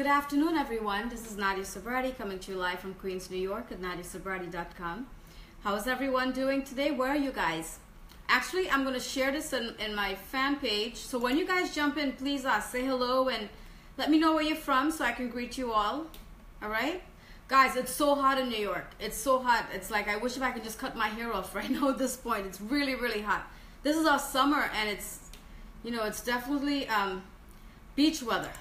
Good afternoon, everyone. This is Nadia Subratie coming to you live from Queens, New York at nadiasubratie.com. How is everyone doing today? Where are you guys? Actually, I'm going to share this in, in my fan page. So when you guys jump in, please uh, say hello and let me know where you're from so I can greet you all. All right? Guys, it's so hot in New York. It's so hot. It's like I wish if I could just cut my hair off right now at this point. It's really, really hot. This is our summer and it's, you know, it's definitely um, beach weather.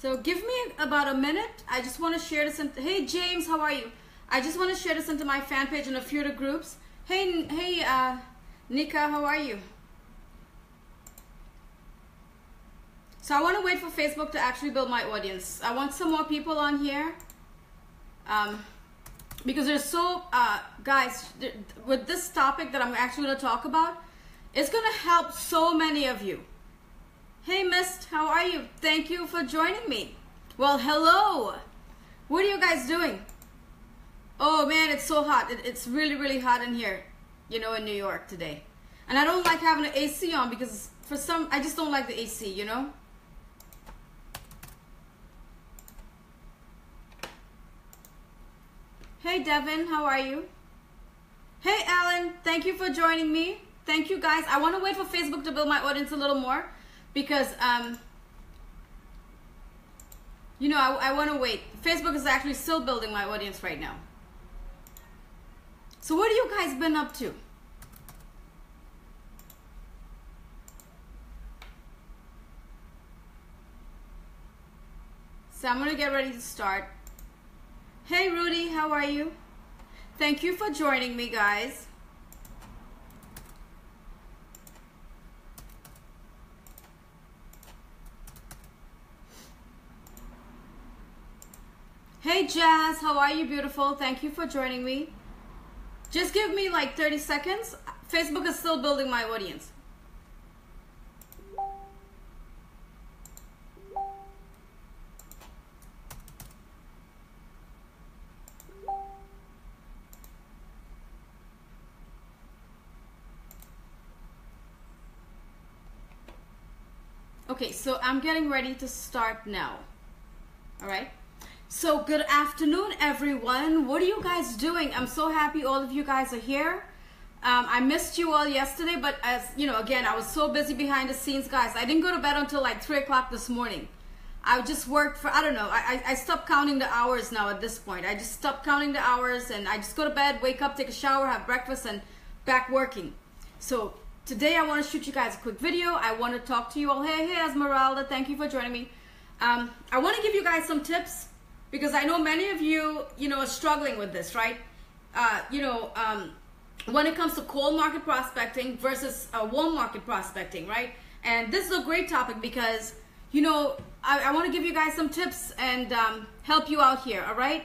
So give me about a minute. I just want to share this. In, hey James, how are you? I just want to share this into my fan page and a few other groups. Hey, hey, uh, Nika, how are you? So I want to wait for Facebook to actually build my audience. I want some more people on here. Um, because there's so, uh, guys, with this topic that I'm actually going to talk about, it's going to help so many of you. Hey, Mist, how are you? Thank you for joining me. Well, hello. What are you guys doing? Oh man, it's so hot. It, it's really, really hot in here, you know, in New York today. And I don't like having the AC on because for some, I just don't like the AC, you know? Hey, Devin, how are you? Hey, Alan, thank you for joining me. Thank you, guys. I want to wait for Facebook to build my audience a little more because um, you know I, I want to wait. Facebook is actually still building my audience right now. So what have you guys been up to? So I'm gonna get ready to start. Hey Rudy, how are you? Thank you for joining me guys. Hey Jazz, how are you beautiful? Thank you for joining me. Just give me like 30 seconds. Facebook is still building my audience. Okay, so I'm getting ready to start now. All right. So good afternoon, everyone. What are you guys doing? I'm so happy all of you guys are here. Um, I missed you all yesterday, but as you know, again, I was so busy behind the scenes, guys. I didn't go to bed until like three o'clock this morning. I just worked for I don't know. I, I stopped counting the hours now at this point. I just stopped counting the hours, and I just go to bed, wake up, take a shower, have breakfast, and back working. So today I want to shoot you guys a quick video. I want to talk to you all. Hey, hey, Esmeralda, thank you for joining me. Um, I want to give you guys some tips because I know many of you, you know, are struggling with this, right? Uh, you know, um, when it comes to cold market prospecting versus uh, warm market prospecting, right? And this is a great topic because, you know, I, I want to give you guys some tips and um, help you out here, all right?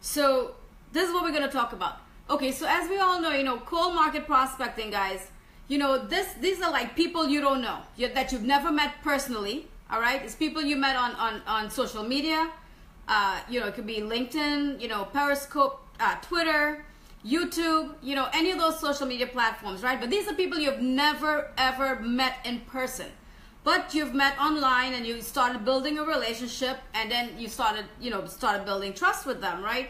So this is what we're going to talk about. Okay, so as we all know, you know, cold market prospecting, guys, you know, this these are like people you don't know that you've never met personally, all right? It's people you met on, on, on social media, uh, you know, it could be LinkedIn, you know, Periscope, uh, Twitter, YouTube, you know, any of those social media platforms, right? But these are people you've never ever met in person. But you've met online and you started building a relationship and then you started, you know, started building trust with them, right?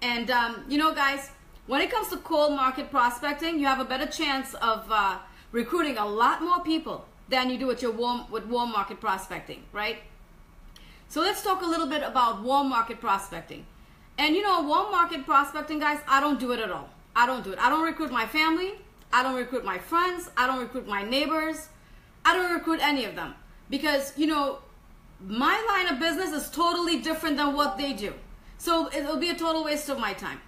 And, um, you know, guys, when it comes to cold market prospecting, you have a better chance of uh, recruiting a lot more people than you do with your warm, with warm market prospecting, right? So let's talk a little bit about warm market prospecting. And you know, warm market prospecting, guys, I don't do it at all. I don't do it. I don't recruit my family. I don't recruit my friends. I don't recruit my neighbors. I don't recruit any of them. Because, you know, my line of business is totally different than what they do. So it'll be a total waste of my time.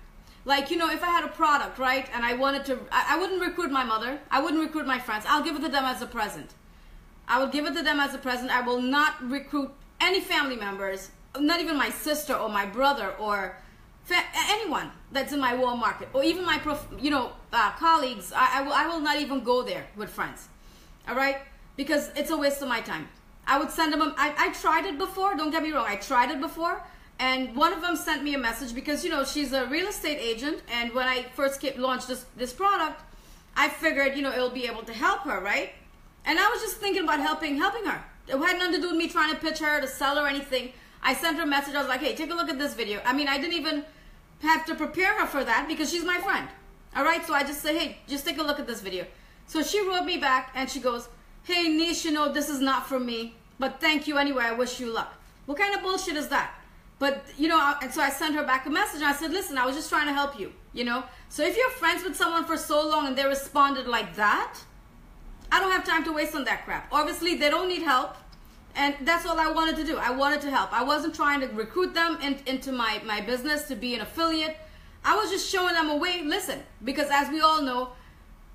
Like, you know, if I had a product, right, and I wanted to, I, wouldn't recruit my mother. I wouldn't recruit my friends. I'll give it to them as a present. I will give it to them as a present. I will not recruit any family members, not even my sister or my brother or anyone that's in my warm market or even my prof- you know uh, colleagues I, I, will, I will not even go there with friends. All right? Because it's a waste of my time. I would send them a, I, I tried it before don't get me wrong i tried it before and one of them sent me a message because you know she's a real estate agent and when i first came, launched this, this product i figured you know it'll be able to help her right? And i was just thinking about helping helping her It had nothing to do with me trying to pitch her to sell her anything. I sent her a message. I was like, hey, take a look at this video. I mean, I didn't even have to prepare her for that because she's my friend. All right, so I just say, hey, just take a look at this video. So she wrote me back and she goes, hey, Niche, you know, this is not for me, but thank you anyway. I wish you luck. What kind of bullshit is that? But, you know, and so I sent her back a message and I said, listen, I was just trying to help you, you know? So if you're friends with someone for so long and they responded like that, I don't have time to waste on that crap. Obviously, they don't need help. And that's all I wanted to do. I wanted to help. I wasn't trying to recruit them in, into my, my business to be an affiliate. I was just showing them a way. Listen, because as we all know,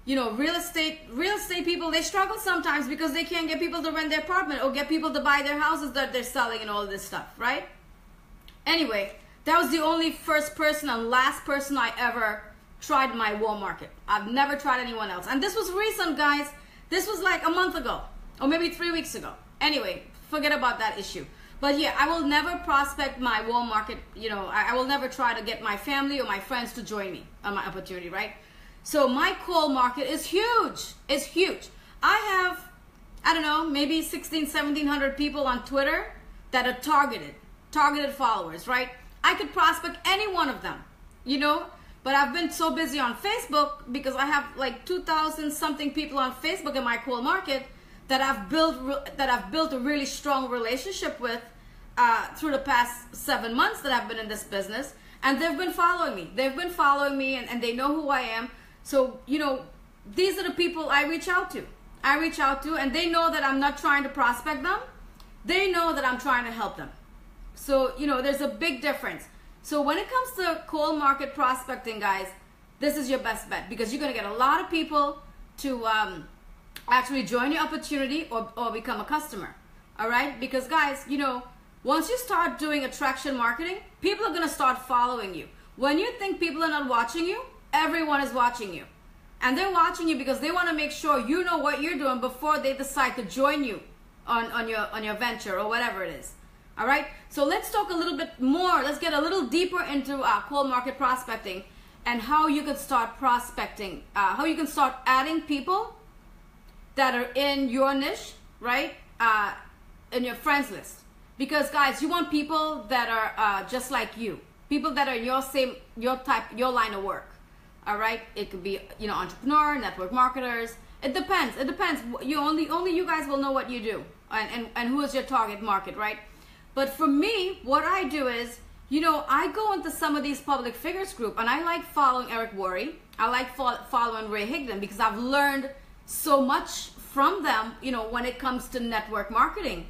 you know, real estate real estate people they struggle sometimes because they can't get people to rent their apartment or get people to buy their houses that they're selling and all this stuff, right? Anyway, that was the only first person and last person I ever tried my warm market. I've never tried anyone else. And this was recent, guys. This was like a month ago or maybe 3 weeks ago. Anyway, forget about that issue. But yeah, I will never prospect my warm market. You know, I, I, will never try to get my family or my friends to join me on my opportunity, right? So my cold market is huge. It's huge. I have, I don't know, maybe 16, 1700 people on Twitter that are targeted, targeted followers, right? I could prospect any one of them, you know? But I've been so busy on Facebook because I have like 2,000 something people on Facebook in my cool market that I've built that I've built a really strong relationship with uh, through the past seven months that I've been in this business, and they've been following me. They've been following me, and, and they know who I am. So you know, these are the people I reach out to. I reach out to, and they know that I'm not trying to prospect them. They know that I'm trying to help them. So you know, there's a big difference. So when it comes to cold market prospecting, guys, this is your best bet because you're gonna get a lot of people to um, actually join your opportunity or, or become a customer. All right? Because, guys, you know, once you start doing attraction marketing, people are going to start following you. When you think people are not watching you, everyone is watching you. And they're watching you because they want to make sure you know what you're doing before they decide to join you on, on, your, on your venture or whatever it is. All right? So let's talk a little bit more. Let's get a little deeper into uh, cold market prospecting and how you can start prospecting, uh, how you can start adding people that are in your niche, right? Uh, in your friends list. Because guys, you want people that are uh, just like you, people that are your same, your type, your line of work. All right, it could be you know entrepreneur, network marketers. It depends. It depends. You only only you guys will know what you do and and, and who is your target market, right? But for me, what I do is, you know, I go into some of these public figures group and I like following Eric Worre. I like following Ray Higdon because I've learned so much from them, you know, when it comes to network marketing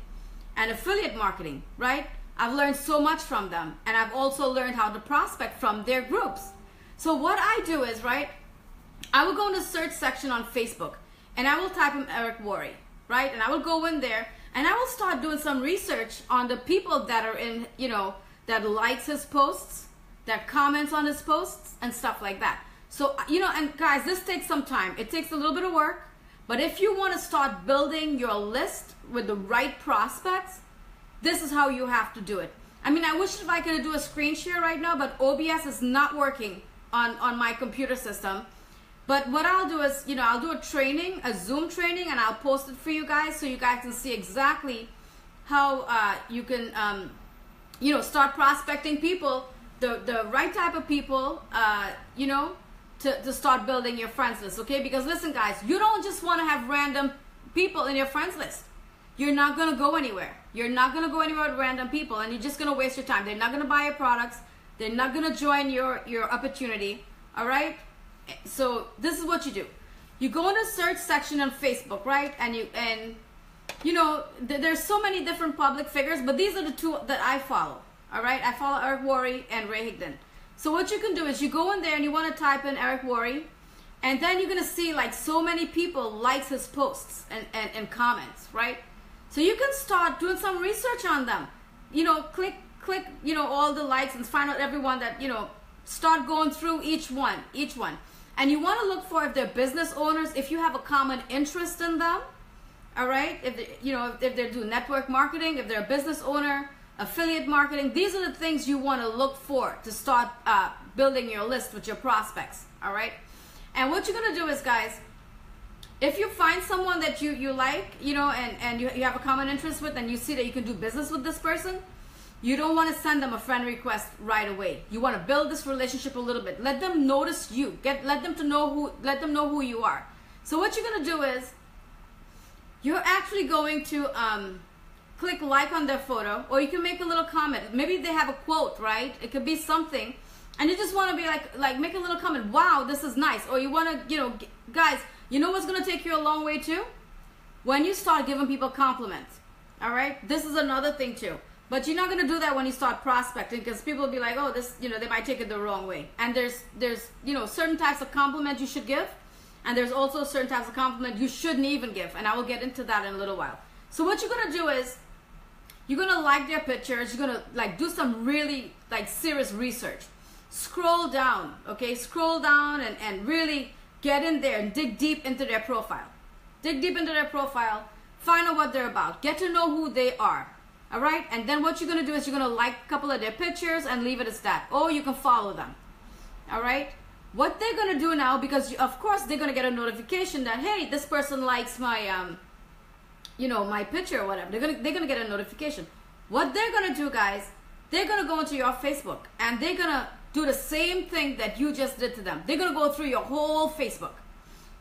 and affiliate marketing, right? I've learned so much from them and I've also learned how to prospect from their groups. So what I do is, right, I will go in the search section on Facebook and I will type in Eric Worre, right? And I will go in there and I will start doing some research on the people that are in, you know, that likes his posts, that comments on his posts and stuff like that. So, you know, and guys, this takes some time. It takes a little bit of work. But if you want to start building your list with the right prospects, this is how you have to do it. I mean, I wish if I could do a screen share right now, but OBS is not working on, on my computer system. But what I'll do is, you know, I'll do a training, a Zoom training, and I'll post it for you guys so you guys can see exactly how uh, you can, um, you know, start prospecting people, the, the right type of people, uh, you know, to, to start building your friends list, okay? Because listen, guys, you don't just want to have random people in your friends list. You're not going to go anywhere. You're not going to go anywhere with random people, and you're just going to waste your time. They're not going to buy your products. They're not going to join your, your opportunity, all right? So this is what you do. You go in the search section on Facebook, right? And you and you know th- there's so many different public figures, but these are the two that I follow. All right, I follow Eric Worre and Ray Higdon. So what you can do is you go in there and you want to type in Eric Worre, and then you're gonna see like so many people likes his posts and, and, and comments, right? So you can start doing some research on them. You know, click click, you know, all the likes and find out everyone that, you know, start going through each one, each one. And you want to look for if they're business owners, if you have a common interest in them, all right? If they, you know, if, they're doing network marketing, if they're a business owner, affiliate marketing. These are the things you want to look for to start uh, building your list with your prospects. All right. And what you're going to do is, guys, if you find someone that you, you like, you know, and, and you, you have a common interest with and you see that you can do business with this person, you don't want to send them a friend request right away. You want to build this relationship a little bit. Let them notice you. Get let them to know who let them know who you are. So what you're gonna do is you're actually going to um, click like on their photo, or you can make a little comment. Maybe they have a quote, right? It could be something, and you just want to be like like make a little comment. Wow, this is nice. Or you want to you know guys, you know what's gonna take you a long way too? When you start giving people compliments. All right, this is another thing too but you're not going to do that when you start prospecting because people will be like, oh, this, you know, they might take it the wrong way. And there's, there's, you know, certain types of compliments you should give. And there's also certain types of compliment you shouldn't even give. And I will get into that in a little while. So what you're going to do is you're going to like their pictures. You're going to like do some really like serious research. Scroll down, okay? Scroll down and, and really get in there and dig deep into their profile. Dig deep into their profile. Find out what they're about. Get to know who they are all right? And then what you're going to do is you're going to like a couple of their pictures and leave it as that. Or you can follow them. All right? What they're going to do now because of course they're going to get a notification that hey this person likes my um you know my picture or whatever. They're going to they're going to get a notification. What they're going to do guys they're going to go into your facebook and they're going to do the same thing that you just did to them. They're going to go through your whole facebook.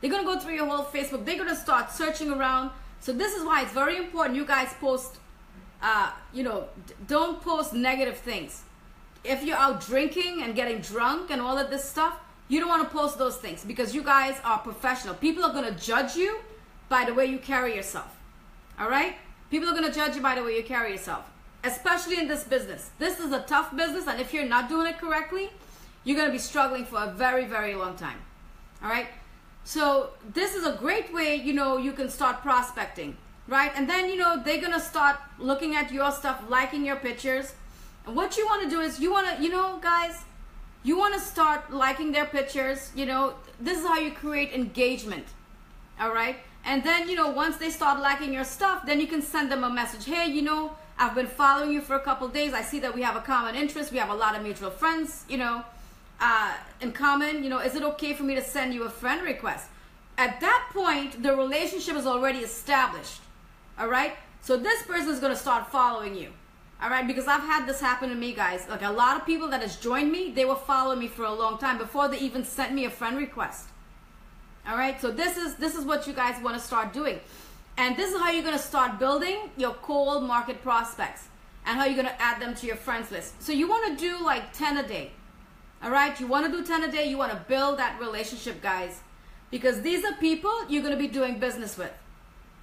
They're going to go through your whole facebook. They're going to start searching around. So this is why it's very important you guys post uh, you know, don't post negative things. If you're out drinking and getting drunk and all of this stuff, you don't want to post those things because you guys are professional. People are going to judge you by the way you carry yourself. All right? People are going to judge you by the way you carry yourself, especially in this business. This is a tough business, and if you're not doing it correctly, you're going to be struggling for a very, very long time. All right? So, this is a great way, you know, you can start prospecting right? And then, you know, they're to start looking at your stuff, liking your pictures. And what you want to do is you want to, you know, guys, you want to start liking their pictures. You know, this is how you create engagement. All right? And then, you know, once they start liking your stuff, then you can send them a message. Hey, you know, I've been following you for a couple days. I see that we have a common interest. We have a lot of mutual friends, you know, uh, in common. You know, is it okay for me to send you a friend request? At that point, the relationship is already established. All right. So this person is going to start following you. All right. Because I've had this happen to me, guys. Like a lot of people that has joined me, they were following me for a long time before they even sent me a friend request. All right. So this is this is what you guys want to start doing. And this is how you're going to start building your cold market prospects and how you're going to add them to your friends list. So you want to do like 10 a day. All right. You want to do 10 a day. You want to build that relationship, guys. Because these are people you're going to be doing business with.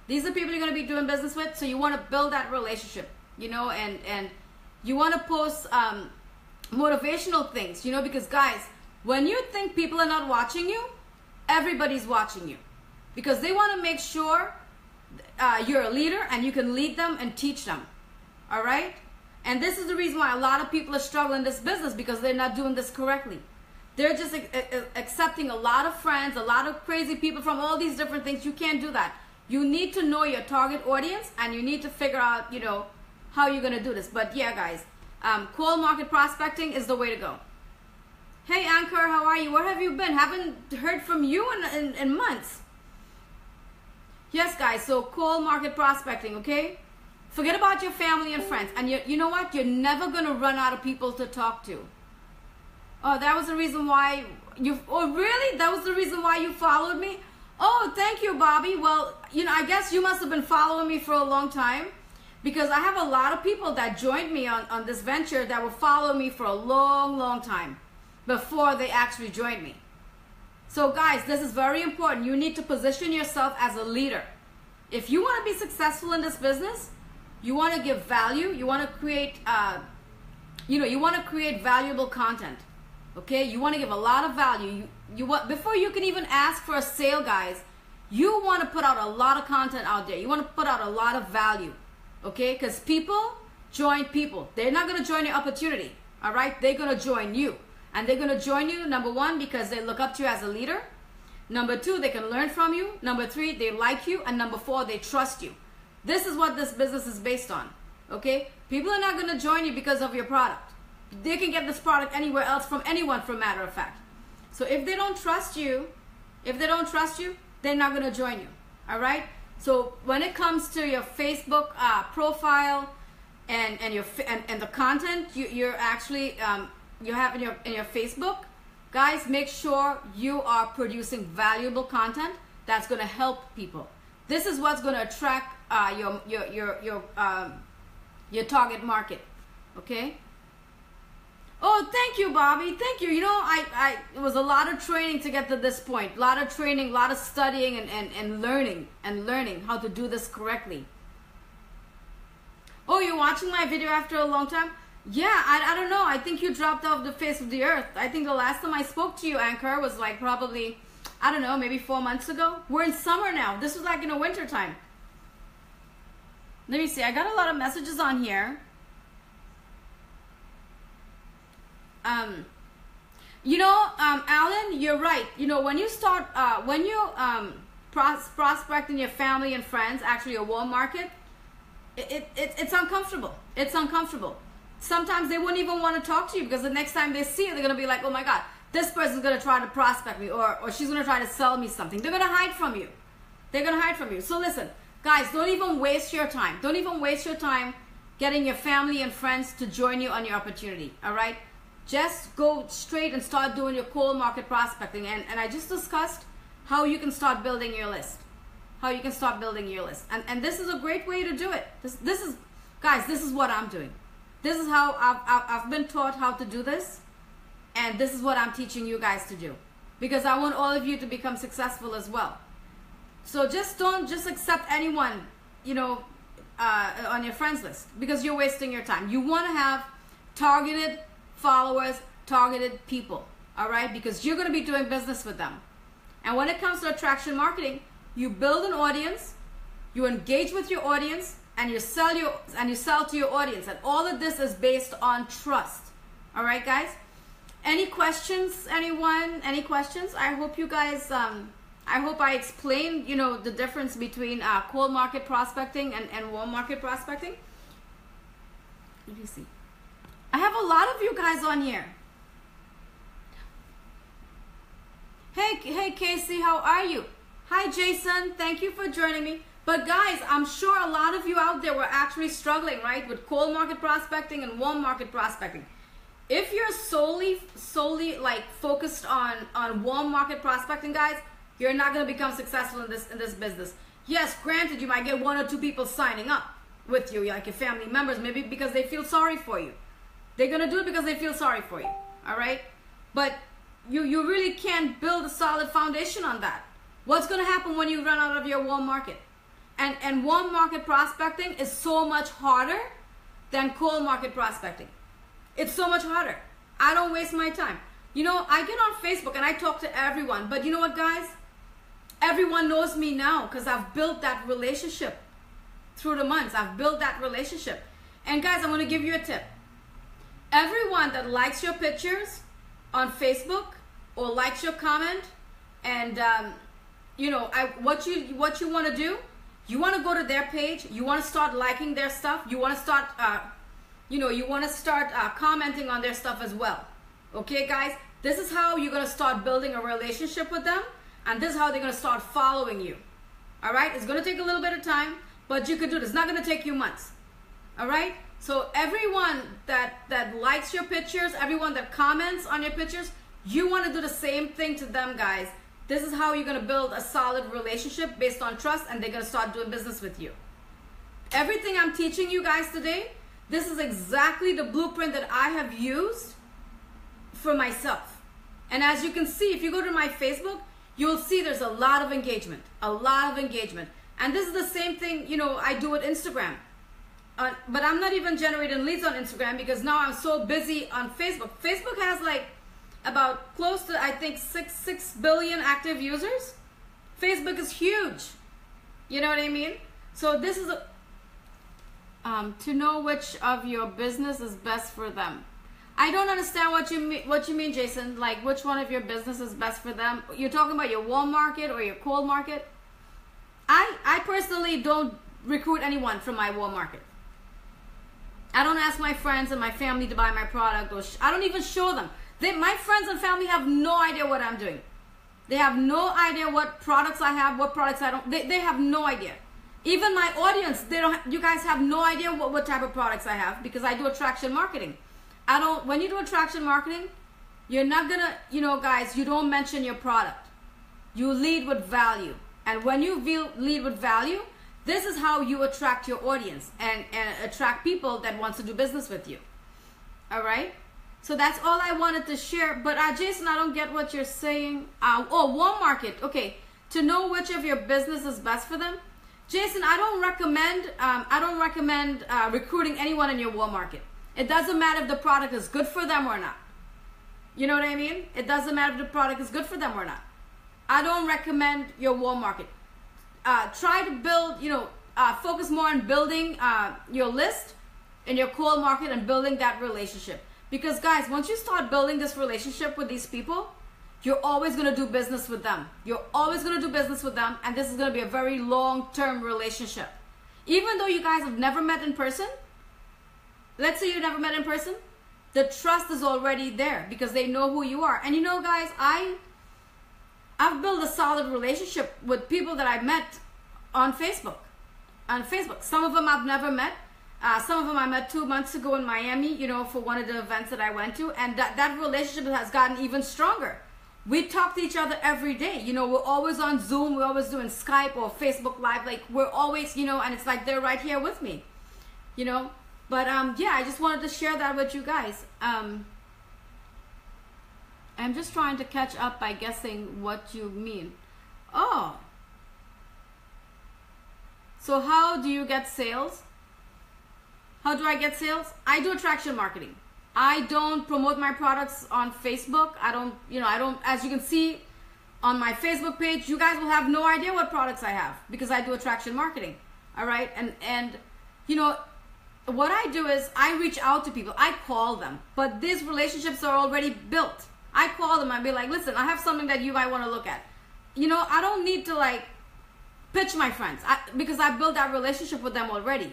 These are people you're going to be doing business with, so you want to build that relationship, you know, and and you want to post um, motivational things, you know, because guys, when you think people are not watching you, everybody's watching you, because they want to make sure uh, you're a leader and you can lead them and teach them. All right, and this is the reason why a lot of people are struggling this business because they're not doing this correctly. They're just accepting a lot of friends, a lot of crazy people from all these different things. You can't do that you need to know your target audience and you need to figure out, you know, how you're going to do this. But yeah, guys, um, cold market prospecting is the way to go. Hey, Anchor, how are you? Where have you been? Haven't heard from you in, in, in months. Yes, guys, so cold market prospecting, okay? Forget about your family and friends. And you, you know what? You're never going to run out of people to talk to. Oh, that was the reason why you. Oh, really? That was the reason why you followed me? Oh, thank you, Bobby. Well, you know, I guess you must have been following me for a long time because I have a lot of people that joined me on, on this venture that will follow me for a long, long time before they actually joined me. So, guys, this is very important. You need to position yourself as a leader. If you want to be successful in this business, you want to give value, you want to create, uh, you know, you want to create valuable content. Okay, you want to give a lot of value. You, you want before you can even ask for a sale, guys. You want to put out a lot of content out there. You want to put out a lot of value. Okay, because people join people. They're not going to join your opportunity. All right, they're going to join you, and they're going to join you. Number one, because they look up to you as a leader. Number two, they can learn from you. Number three, they like you, and number four, they trust you. This is what this business is based on. Okay, people are not going to join you because of your product they can get this product anywhere else from anyone for a matter of fact so if they don't trust you if they don't trust you they're not going to join you. All right. So when it comes to your Facebook uh, profile and and your and, and the content you, you're actually um, you have in your in your Facebook, guys, make sure you are producing valuable content that's going to help people. This is what's going to attract uh, your your your your um, your target market. Okay. Oh, thank you, Bobby. Thank you. You know, I, I it was a lot of training to get to this point. A lot of training, a lot of studying and, and, and learning and learning how to do this correctly. Oh, you're watching my video after a long time? Yeah, I, I don't know. I think you dropped off the face of the earth. I think the last time I spoke to you, Anchor, was like probably, I don't know, maybe four months ago. We're in summer now. This was like in the winter time. Let me see. I got a lot of messages on here. Um, you know, um, Alan, you're right. You know, when you start, uh, when you um, pros- prospecting your family and friends, actually a warm market, it, it, it, it's uncomfortable. It's uncomfortable. Sometimes they wouldn't even want to talk to you because the next time they see you, they're going to be like, oh my God, this person's going to try to prospect me or, or she's going to try to sell me something. They're going to hide from you. They're going to hide from you. So listen, guys, don't even waste your time. Don't even waste your time getting your family and friends to join you on your opportunity. All right? Just go straight and start doing your cold market prospecting. And, and I just discussed how you can start building your list. How you can start building your list. And, and this is a great way to do it. This, this is, guys, this is what I'm doing. This is how I've, I've, been taught how to do this. And this is what I'm teaching you guys to do. Because I want all of you to become successful as well. So just don't just accept anyone, you know, uh, on your friends list because you're wasting your time. You want to have targeted followers, targeted people, all right? Because you're going to be doing business with them. And when it comes to attraction marketing, you build an audience, you engage with your audience, and you sell your and you sell to your audience. And all of this is based on trust. All right, guys? Any questions? Anyone? Any questions? I hope you guys um, I hope I explained, you know, the difference between uh, cold market prospecting and, and warm market prospecting. Let me see. I have a lot of you guys on here. Hey, hey Casey, how are you? Hi Jason, thank you for joining me. But guys, I'm sure a lot of you out there were actually struggling, right, with cold market prospecting and warm market prospecting. If you're solely, solely like focused on on warm market prospecting, guys, you're not gonna become successful in this in this business. Yes, granted, you might get one or two people signing up with you, like your family members, maybe because they feel sorry for you. They're gonna do it because they feel sorry for you. All right, but you you really can't build a solid foundation on that. What's gonna happen when you run out of your warm market? And and warm market prospecting is so much harder than cold market prospecting. It's so much harder. I don't waste my time. You know, I get on Facebook and I talk to everyone, but you know what, guys? Everyone knows me now because I've built that relationship through the months. I've built that relationship. And guys, I'm to give you a tip everyone that likes your pictures on Facebook or likes your comment and um, you know I, what you what you want to do you want to go to their page you want to start liking their stuff you want to start uh, you know you want to start uh, commenting on their stuff as well. Okay guys? This is how you're to start building a relationship with them and this is how they're to start following you. All right? It's to take a little bit of time but you can do this it's not to take you months. All right so everyone that that likes your pictures, everyone that comments on your pictures, you want to do the same thing to them, guys. This is how you're going to build a solid relationship based on trust and they're going to start doing business with you. Everything I'm teaching you guys today, this is exactly the blueprint that I have used for myself. And as you can see, if you go to my Facebook, you'll see there's a lot of engagement, a lot of engagement. And this is the same thing, you know, I do with Instagram. But I'm not even generating leads on Instagram because now I'm so busy on Facebook. Facebook has like about close to I think six six billion active users. Facebook is huge. You know what I mean? So this is a, um, to know which of your business is best for them. I don't understand what you mean. What you mean, Jason? Like which one of your business is best for them? You're talking about your warm market or your cold market? I I personally don't recruit anyone from my warm market. I don't ask my friends and my family to buy my product, or sh- I don't even show them. They, my friends and family have no idea what I'm doing. They have no idea what products I have, what products I don't. They, they have no idea. Even my audience, they don't. You guys have no idea what, what type of products I have because I do attraction marketing. I don't. When you do attraction marketing, you're not gonna. You know, guys, you don't mention your product. You lead with value, and when you lead with value, this is how you attract your audience and, and attract people that wants to do business with you. All right. So that's all I wanted to share. But uh, Jason, I don't get what you're saying. Uh, oh, warm market. Okay, to know which of your business is best for them. Jason, I don't recommend. Um, I don't recommend uh, recruiting anyone in your warm market. It doesn't matter if the product is good for them or not. You know what I mean? It doesn't matter if the product is good for them or not. I don't recommend your warm market. Uh, try to build. You know, uh, focus more on building uh, your list in your cold market and building that relationship because guys, once you start building this relationship with these people, you're always going to do business with them. You're always going to do business with them and this is going to be a very long-term relationship. Even though you guys have never met in person, let's say you never met in person, the trust is already there because they know who you are. And you know guys, I I've built a solid relationship with people that I met on Facebook. On Facebook. Some of them I've never met. Uh, some of them I met two months ago in Miami, you know, for one of the events that I went to, and that, that relationship has gotten even stronger. We talk to each other every day. You know, we're always on Zoom, we're always doing Skype or Facebook Live. Like, we're always, you know, and it's like they're right here with me, you know. But um, yeah, I just wanted to share that with you guys. Um, I'm just trying to catch up by guessing what you mean. Oh. So, how do you get sales? How do I get sales? I do attraction marketing. I don't promote my products on Facebook. I don't, you know, I don't, as you can see on my Facebook page, you guys will have no idea what products I have because I do attraction marketing. All right. And, and, you know, what I do is I reach out to people, I call them, but these relationships are already built. I call them I'd be like, listen, I have something that you might want to look at. You know, I don't need to like pitch my friends I, because I built that relationship with them already.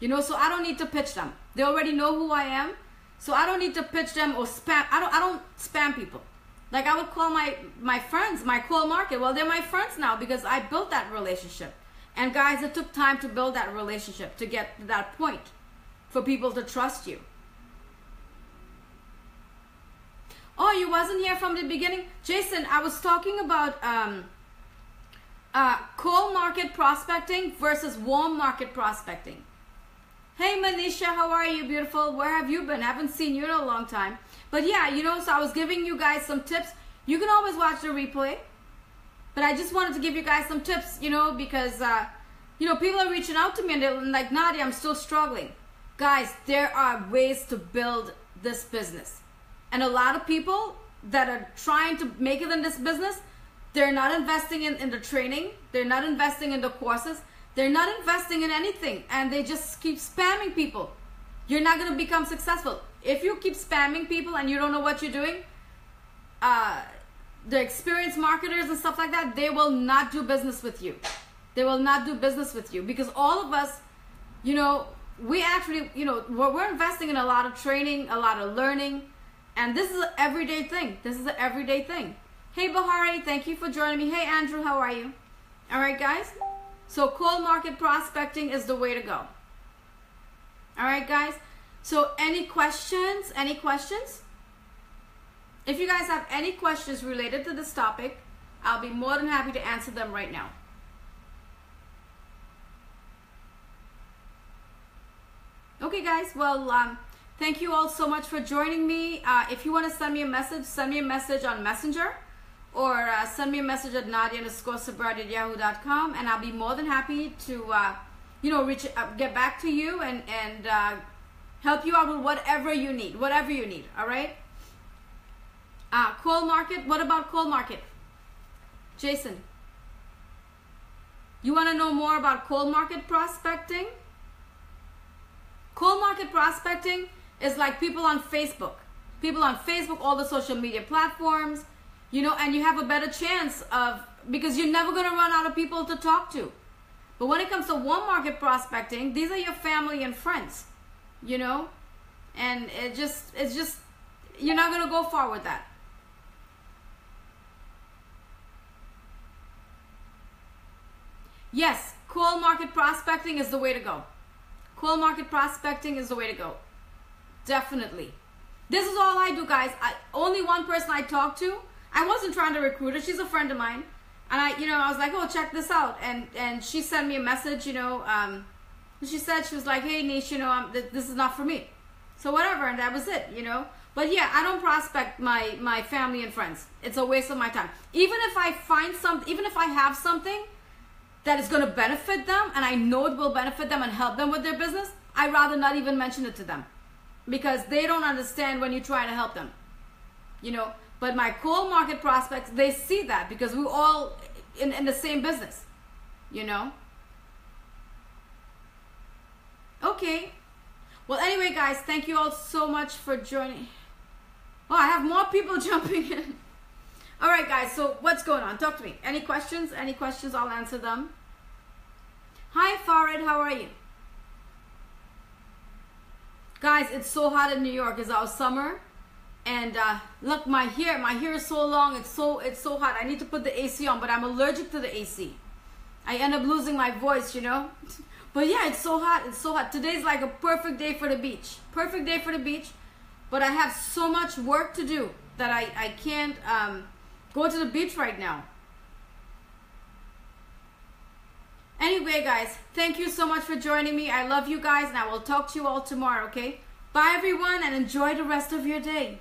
You know, so I don't need to pitch them. They already know who I am. So I don't need to pitch them or spam. I don't I don't spam people. Like I would call my my friends, my cold market. Well, they're my friends now because I built that relationship. And guys, it took time to build that relationship to get to that point for people to trust you. Oh, you wasn't here from the beginning, Jason. I was talking about um, uh, cold market prospecting versus warm market prospecting. Hey Manisha, how are you, beautiful? Where have you been? I haven't seen you in a long time. But yeah, you know, so I was giving you guys some tips. You can always watch the replay. But I just wanted to give you guys some tips, you know, because, uh, you know, people are reaching out to me and they're like, Nadia, I'm still struggling. Guys, there are ways to build this business. And a lot of people that are trying to make it in this business, they're not investing in, in the training. They're not investing in the courses they're not investing in anything and they just keep spamming people. You're not going to become successful. If you keep spamming people and you don't know what you're doing, uh, the experienced marketers and stuff like that, they will not do business with you. They will not do business with you because all of us, you know, we actually, you know, we're, we're investing in a lot of training, a lot of learning, and this is an everyday thing. This is an everyday thing. Hey, Bahari, thank you for joining me. Hey, Andrew, how are you? All right, guys. So cold market prospecting is the way to go. All right, guys. So any questions? Any questions? If you guys have any questions related to this topic, I'll be more than happy to answer them right now. Okay, guys. Well, um, thank you all so much for joining me. Uh, if you want to send me a message, send me a message on Messenger or uh, send me a message at nadia underscore at yahoo.com and I'll be more than happy to, uh, you know, reach, uh, get back to you and, and uh, help you out with whatever you need, whatever you need, all right? Uh, cold market, what about coal market? Jason, you want to know more about coal market prospecting? Coal market prospecting it's like people on Facebook, people on Facebook, all the social media platforms, you know, and you have a better chance of because you're never going to run out of people to talk to. But when it comes to one market prospecting, these are your family and friends, you know, and it just it's just you're not going to go far with that. Yes, cold market prospecting is the way to go. Cold market prospecting is the way to go. Definitely. This is all I do, guys. I only one person I talk to. I wasn't trying to recruit her. She's a friend of mine, and I, you know, I was like, oh, check this out, and and she sent me a message. You know, um, she said she was like, hey, Niche, you know, I'm, th- this is not for me. So whatever, and that was it. You know. But yeah, I don't prospect my my family and friends. It's a waste of my time. Even if I find something, even if I have something that is going to benefit them and I know it will benefit them and help them with their business, I'd rather not even mention it to them because they don't understand when you're trying to help them. You know, but my cold market prospects, they see that because we're all in, in the same business, you know. Okay. Well, anyway, guys, thank you all so much for joining. Oh, I have more people jumping in. All right, guys, so what's going on? Talk to me. Any questions? Any questions? I'll answer them. Hi, Farid, how are you? Guys, it's so hot in New York. It's our summer. And uh, look, my hair, my hair is so long. It's so it's so hot. I need to put the AC on, but I'm allergic to the AC. I end up losing my voice, you know. But yeah, it's so hot. It's so hot. Today's like a perfect day for the beach. Perfect day for the beach. But I have so much work to do that I I can't um, go to the beach right now. Anyway, guys, thank you so much for joining me. I love you guys, and I will talk to you all tomorrow, okay? Bye, everyone, and enjoy the rest of your day.